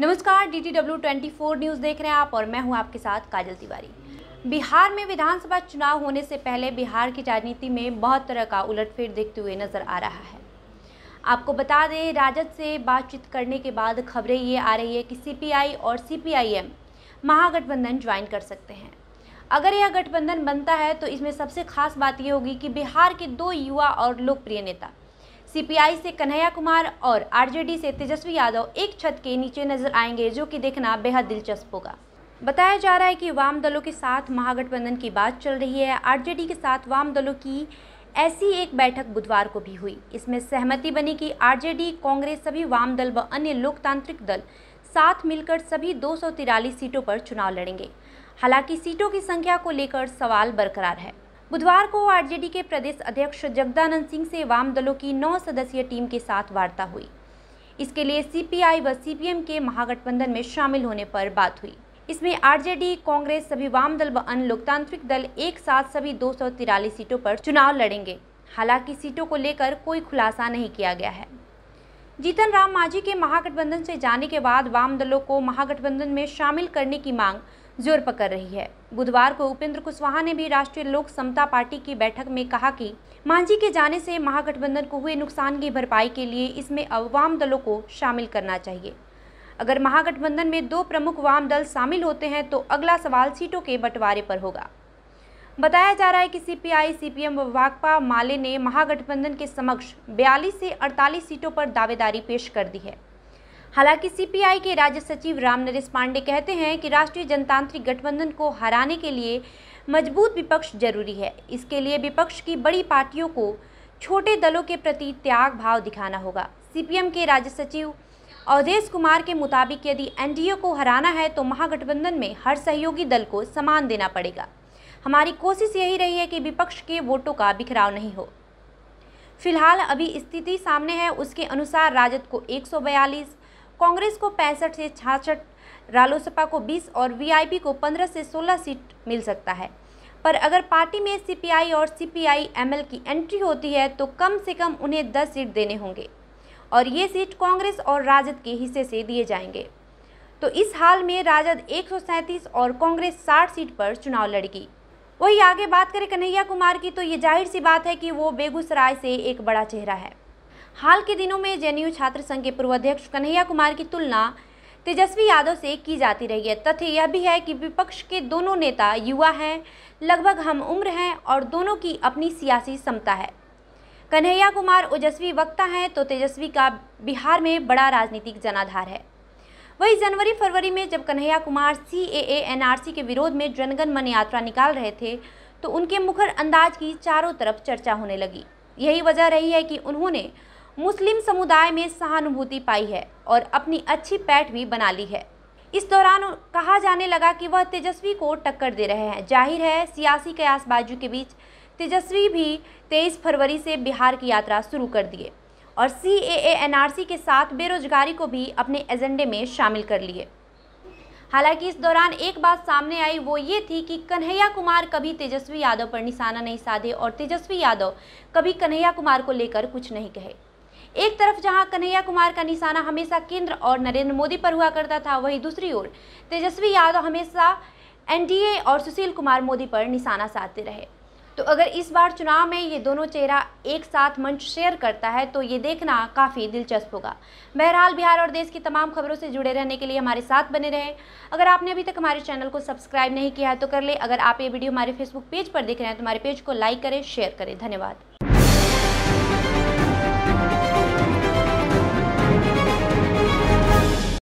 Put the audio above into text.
नमस्कार D T W twenty four news देख रहे हैं आप और मैं हूँ आपके साथ काजल तिवारी। बिहार में विधानसभा चुनाव होने से पहले बिहार की राजनीति में बहुत तरह का उलटफेर देखते हुए नज़र आ रहा है। आपको बता दें, राजद से बातचीत करने के बाद खबरें ये आ रही है कि सीपीआई और सीपीआईएम महागठबंधन ज्वाइन कर सकते हैं। अगर यह गठबंधन बनता है तो इसमें सबसे खास बात यह होगी कि बिहार के दो युवा और लोकप्रिय नेता सीपीआई से कन्हैया कुमार और आरजेडी से तेजस्वी यादव एक छत के नीचे नज़र आएँगे, जो कि देखना बेहद दिलचस्प होगा। बताया जा रहा है कि वाम दलों के साथ महागठबंधन की बात चल रही है। आरजेडी के साथ वाम दलों की ऐसी एक बैठक बुधवार को भी हुई। इसमें सहमति बनी कि आरजेडी, कांग्रेस सभी वाम दल व अन्य लोकतांत्रिक दल साथ मिलकर सभी दो सीटों पर चुनाव लड़ेंगे। हालाँकि सीटों की संख्या को लेकर सवाल बरकरार है। बुधवार को आरजेडी के प्रदेश अध्यक्ष जगदानंद सिंह से वाम दलों की नौ सदस्यीय टीम के साथ वार्ता हुई। इसके लिए सीपीआई व सीपीएम के महागठबंधन में शामिल होने पर बात हुई। इसमें आरजेडी, कांग्रेस सभी वाम दल व अन्य लोकतांत्रिक दल एक साथ सभी दो सीटों पर चुनाव लड़ेंगे। हालाँकि सीटों को लेकर कोई खुलासा नहीं किया गया है। जीतन राम मांझी के महागठबंधन से जाने के बाद वाम दलों को महागठबंधन में शामिल करने की मांग ज़ोर पकड़ रही है। बुधवार को उपेंद्र कुशवाहा ने भी राष्ट्रीय लोक समता पार्टी की बैठक में कहा कि मांझी के जाने से महागठबंधन को हुए नुकसान की भरपाई के लिए इसमें अवाम दलों को शामिल करना चाहिए। अगर महागठबंधन में दो प्रमुख वाम दल शामिल होते हैं तो अगला सवाल सीटों के बंटवारे पर होगा। बताया जा रहा है कि सीपीआई, सीपीएम व वाकपा माले ने महागठबंधन के समक्ष 42 से 48 सीटों पर दावेदारी पेश कर दी है। हालाँकि सीपीआई के राज्य सचिव राम नरेश पांडे कहते हैं कि राष्ट्रीय जनतांत्रिक गठबंधन को हराने के लिए मज़बूत विपक्ष ज़रूरी है। इसके लिए विपक्ष की बड़ी पार्टियों को छोटे दलों के प्रति त्याग भाव दिखाना होगा। सीपीएम के राज्य सचिव अवधेश कुमार के मुताबिक यदि एनडीए को हराना है तो महागठबंधन में हर सहयोगी दल को समान देना पड़ेगा। हमारी कोशिश यही रही है कि विपक्ष के वोटों का बिखराव नहीं हो। फ़िलहाल अभी स्थिति सामने है, उसके अनुसार राजद को 142 कांग्रेस को पैंसठ से छाछठ, रालोसपा को 20 और वीआईपी को 15 से 16 सीट मिल सकता है। पर अगर पार्टी में सीपीआई और सीपीआई एमएल की एंट्री होती है तो कम से कम उन्हें 10 सीट देने होंगे और ये सीट कांग्रेस और राजद के हिस्से से दिए जाएँगे। तो इस हाल में राजद एक सौ सैंतीस और कांग्रेस 60 सीट पर चुनाव लड़ेगी। वही आगे बात करें कन्हैया कुमार की तो ये ज़ाहिर सी बात है कि वो बेगूसराय से एक बड़ा चेहरा है। हाल के दिनों में जेएनयू छात्र संघ के पूर्व अध्यक्ष कन्हैया कुमार की तुलना तेजस्वी यादव से की जाती रही है। तथ्य यह भी है कि विपक्ष के दोनों नेता युवा हैं, लगभग हम उम्र हैं और दोनों की अपनी सियासी क्षमता है। कन्हैया कुमार ओजस्वी वक्ता हैं तो तेजस्वी का बिहार में बड़ा राजनीतिक जनाधार है। वही जनवरी फरवरी में जब Kanhaiya Kumar C A NRC के विरोध में जनगण मन यात्रा निकाल रहे थे तो उनके मुखर अंदाज की चारों तरफ़ चर्चा होने लगी। यही वजह रही है कि उन्होंने मुस्लिम समुदाय में सहानुभूति पाई है और अपनी अच्छी पैठ भी बना ली है। इस दौरान कहा जाने लगा कि वह तेजस्वी को टक्कर दे रहे हैं। ज़ाहिर है, सियासी कयासबाजू के बीच तेजस्वी भी 23 फरवरी से बिहार की यात्रा शुरू कर दिए और सी एनआरसी के साथ बेरोजगारी को भी अपने एजेंडे में शामिल कर लिए। हालाँकि इस दौरान एक बात सामने आई, वो ये थी कि कन्हैया कुमार कभी तेजस्वी यादव पर निशाना नहीं साधे और तेजस्वी यादव कभी कन्हैया कुमार को लेकर कुछ नहीं कहे। एक तरफ़ जहाँ कन्हैया कुमार का निशाना हमेशा केंद्र और नरेंद्र मोदी पर हुआ करता था, वहीं दूसरी ओर तेजस्वी यादव हमेशा एनडीए और सुशील कुमार मोदी पर निशाना साधते रहे। तो अगर इस बार चुनाव में ये दोनों चेहरा एक साथ मंच शेयर करता है तो ये देखना काफ़ी दिलचस्प होगा। बहरहाल, बिहार और देश की तमाम खबरों से जुड़े रहने के लिए हमारे साथ बने रहें। अगर आपने अभी तक हमारे चैनल को सब्सक्राइब नहीं किया है तो कर ले। अगर आप ये वीडियो हमारे फेसबुक पेज पर देख रहे हैं तो हमारे पेज को लाइक करें, शेयर करें। धन्यवाद।